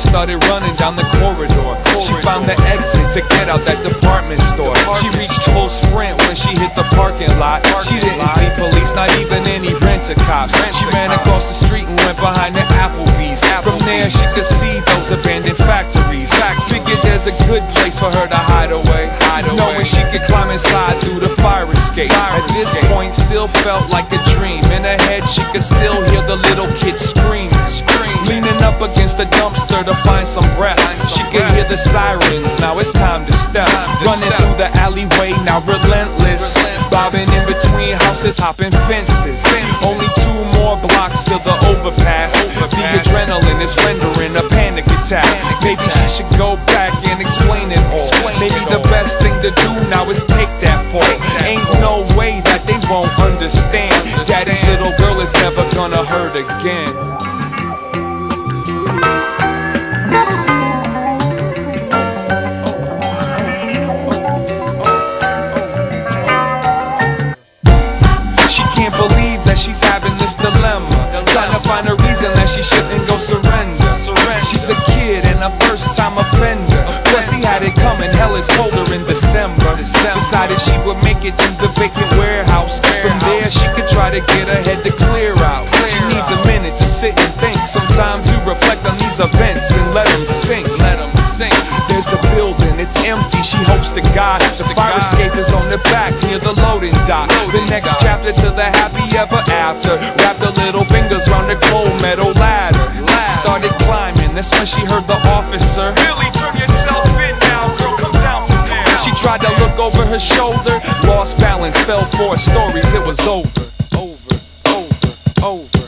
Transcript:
started running down the corridor. She found the exit to get out that department store. She reached full sprint when she hit the parking lot. She didn't see police, not even any rent-a-cops. She ran across the street and went behind the Applebee's. From there, she could see those abandoned factories. Figured there's a good place for her to hide away. Knowing she could climb inside through the fire escape. At this point, still felt like a dream. In her head, she could still hear the little kid screaming. Up against the dumpster to find some breath. She could hear the sirens, now it's time to step. Running through the alleyway, now relentless. Bobbing in between houses, hopping fences. Only two more blocks to the overpass. The adrenaline is rendering a panic attack. Maybe she should go back and explain it all. Maybe the best thing to do now is take that fall. Ain't no way that they won't understand. Daddy's little girl is never gonna hurt again. Find a reason that she shouldn't go surrender. surrender. She's a kid and a first time offender. Plus, he had it coming, hell is colder in December. Decided she would make it to the vacant warehouse. From there, she could try to get her head to clear out. She needs a minute to sit and think, some time to reflect on these events and let them sink. Let them sink. There's the building, it's empty. She hopes to God the fire escape is on the back near the loading dock. The next chapter to the happy ever after. Wrapped her little fingers round the cold metal ladder. Started climbing, that's when she heard the officer. Millie, turn yourself in now, girl, come down from there. She tried to look over her shoulder, lost balance, fell four stories, it was over. Over, over, over.